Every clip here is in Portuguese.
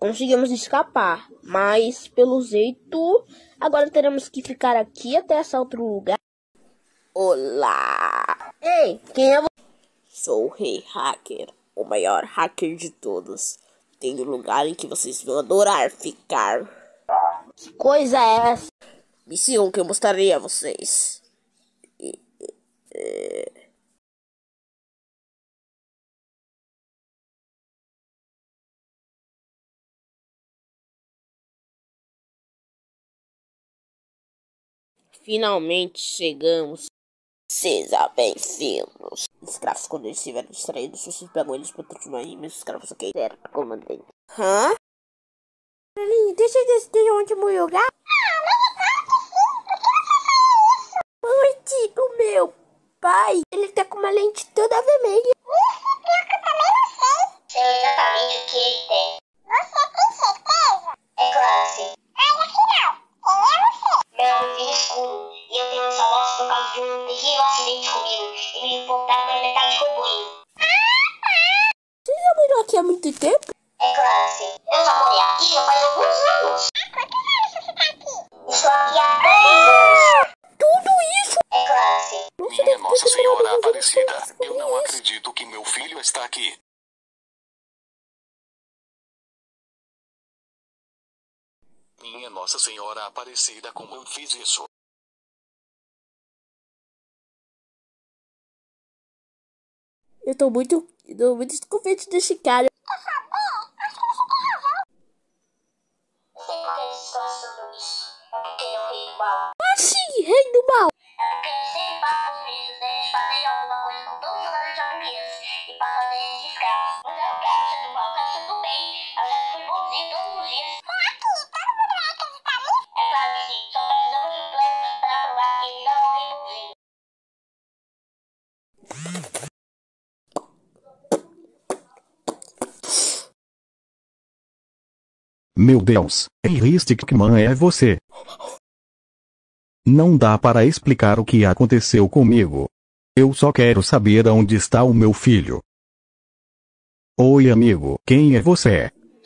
conseguimos escapar, mas pelo jeito agora teremos que ficar aqui até esse outro lugar. Olá! Ei, quem é você? Sou o Rei Hacker, o maior hacker de todos. Tem um lugar em que vocês vão adorar ficar. Que coisa é essa? Missão que eu mostrarei a vocês. Finalmente chegamos. Seja bem-vindos. Escravos, quando eles estiverem distraídos, vocês pegam eles para transformar em meus escravos, ok? Certo, comandante. Hã? Peraí, deixa eu decidir onde eu vou jogar. Mãe, o meu pai, ele tá com uma lente toda vermelha. Há muito tempo? É claro que sim. Eu já morei aqui já faz alguns anos. Há quantos anos você tá aqui? Estou aqui há três anos. Tudo isso? É claro que sim. Nossa, Minha Nossa Senhora Aparecida, eu não acredito que meu filho está aqui. Minha Nossa Senhora Aparecida, como eu fiz isso? Eu tô muito, eu tô muito desconfiante desse cara. 诶好的啊这个是最 Meu Deus, Henry Stickman é você. Não dá para explicar o que aconteceu comigo. Eu só quero saber onde está o meu filho. Oi, amigo, quem é você? Dois?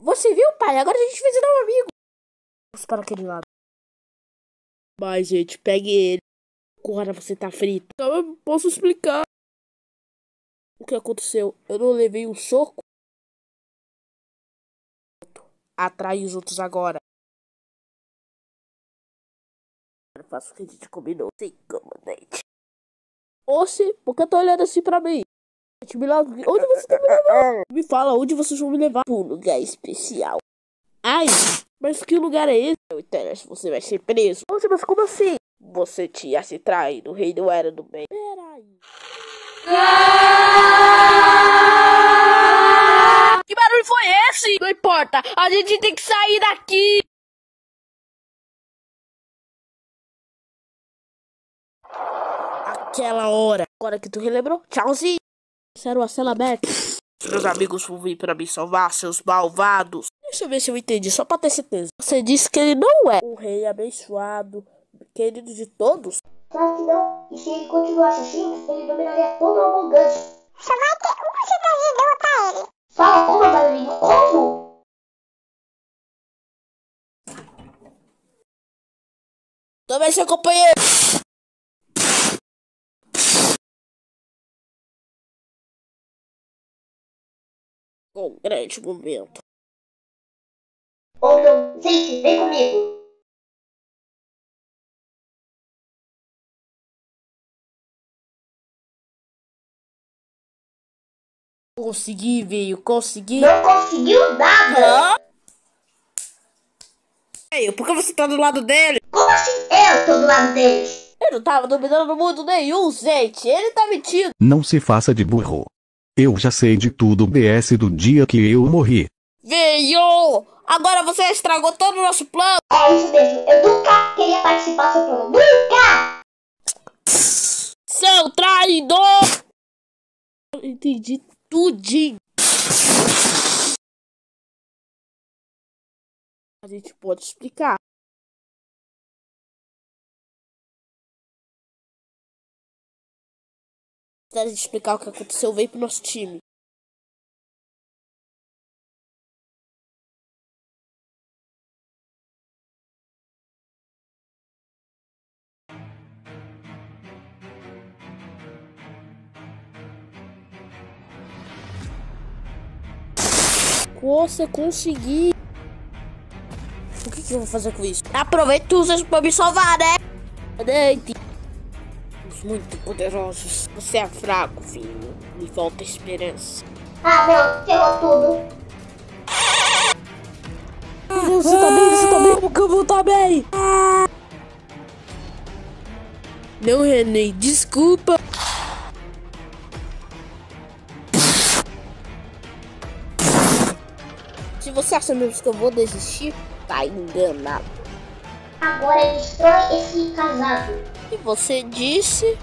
Você viu, pai? Agora a gente fez um amigo. Vamos para aquele lado. Mas, gente, pegue ele. Agora você tá frito. Eu posso explicar. O que aconteceu? Eu não levei um soco? Atrai os outros agora. Eu faço o que a gente combinou. Sim, comandante. Oxe, por que tá olhando assim pra mim? Me Onde você tá me levando? Me fala, onde vocês vão me levar? Pra um lugar especial. Ai, mas que lugar é esse? Não interessa, você vai ser preso. Oxe, mas como assim? Você tinha se traído, o rei não era do bem. Peraí. Que barulho foi esse? Não importa, a gente tem que sair daqui. Aquela hora. Agora que tu relembrou, tchauzinho. Sério, a cela aberta. Meus amigos vão vir pra me salvar, seus malvados. Deixa eu ver se eu entendi, só pra ter certeza. Você disse que ele não é o rei abençoado, querido de todos? Claro que não. E se ele continuasse assim, ele dominaria todo o Among-Us. Só vai ter um sobrevivedor pra ele. Fala como, barulhinho? Como? Também seu companheiro. Um grande momento. Ou não. Gente, vem comigo. Consegui, veio, consegui. Não conseguiu nada. Ei, por que você tá do lado dele? Como assim eu tô do lado deles? Eu não tava dominando o mundo nenhum, gente. Ele tá mentindo. Não se faça de burro. Eu já sei de tudo BS do dia que eu morri. Veio! Agora você estragou todo o nosso plano. É isso mesmo. Eu nunca queria participar do seu plano. Nunca! Seu traidor! Eu entendi tudinho. A gente pode explicar. de explicar o que aconteceu, vem pro nosso time. Você conseguir. O que, que eu vou fazer com isso? Aproveita tudo isso pra me salvar, né? Deite. Somos muito poderosos. Você é fraco, filho. Me falta esperança. Ah, não, ferrou tudo. Você tá bem? Você tá bem? Como que eu vou tá bem? Não, René, desculpa. Você acha mesmo que eu vou desistir, tá enganado. Agora destrói esse casado. E você disse?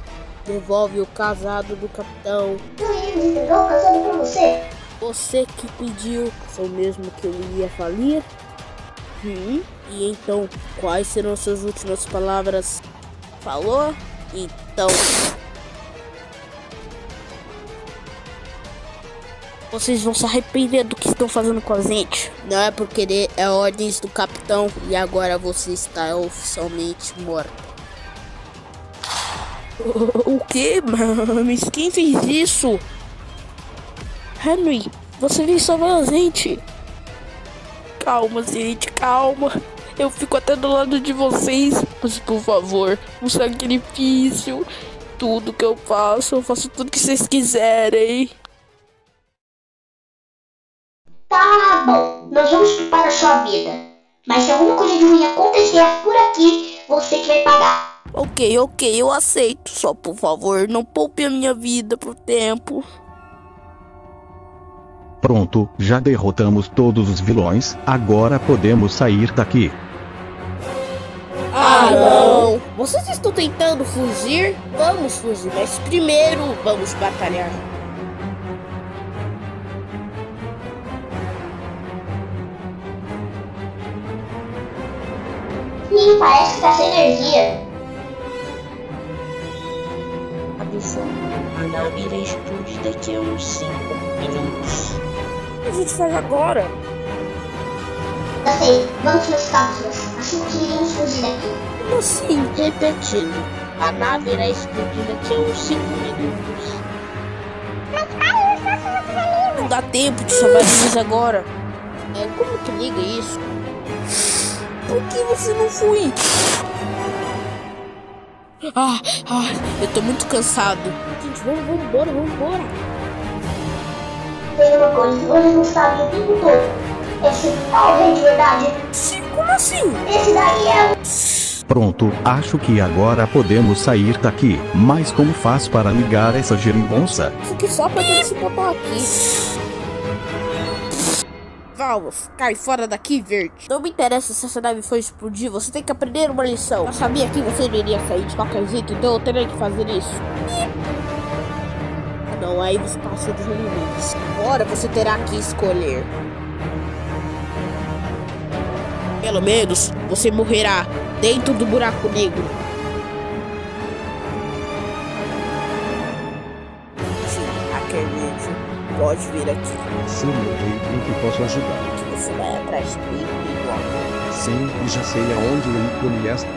Devolve o casado do capitão. Não ia me entregar o casado pra você. Você que pediu, foi mesmo que eu ia falir? Hum? E então, quais serão suas últimas palavras? Falou? Então. Vocês vão se arrepender do que estão fazendo com a gente. Não é por querer, é ordens do capitão. E agora você está oficialmente morto. O que, Mas quem fez isso? Henry, você veio salvar a gente. Calma, gente, calma. Eu fico até do lado de vocês. Mas por favor, um sacrifício. Tudo que eu faço, eu faço tudo que vocês quiserem. Tá bom, nós vamos para a sua vida. Mas se alguma coisa de ruim acontecer por aqui, você que vai pagar. Ok, ok, eu aceito. Só por favor, não poupe a minha vida por tempo. Pronto, já derrotamos todos os vilões, agora podemos sair daqui. Ah, não! Vocês estão tentando fugir? Vamos fugir, mas primeiro vamos batalhar. Ih, parece que tá sem energia. Atenção, a nave irá explodir daqui a uns 5 minutos. O que a gente faz agora? Já sei, vamos nas cápsulas. Assim conseguiremos fugir daqui. Como assim? Repetindo, a nave irá explodir daqui a uns 5 minutos. Não dá tempo de chamar eles agora. É, como que liga isso? Por que você não foi? Ah, ah, eu tô muito cansado. Gente, vamos, vamos embora, vamos embora. Tem uma coisa, eles não sabem o tempo todo. Esse é o rei de verdade. Sim, como assim? Esse daí é o... Pronto, acho que agora podemos sair daqui. Mas como faço para ligar essa geringonça? Isso aqui só pra ter esse botão aqui. Valvas, cai fora daqui, verde. Não me interessa se essa nave for explodir, você tem que aprender uma lição. Eu sabia que você não iria sair de qualquer jeito, então eu teria que fazer isso. Não, aí você passa dos limites. Agora você terá que escolher. Pelo menos você morrerá dentro do buraco negro. Pode vir aqui. Sim, meu rei, em que posso ajudar? Que você vai atrás do ícone do amor. Sim, e já sei aonde o ícone está.